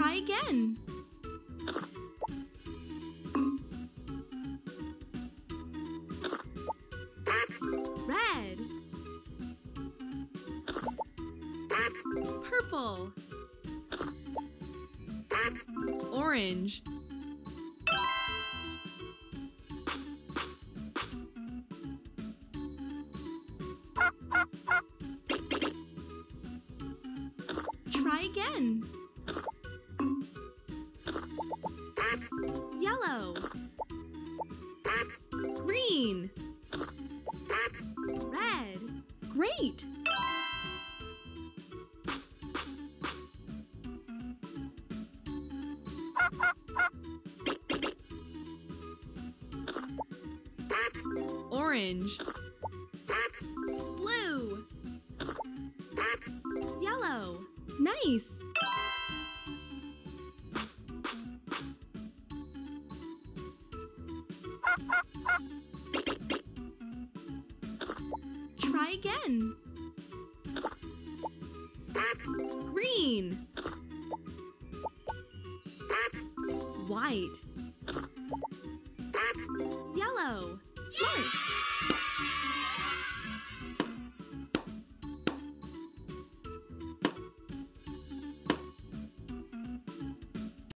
Try again. Red. Purple. Orange. Try again. Great. Orange. Blue. Yellow. Nice. Try again. Green. White. Yellow.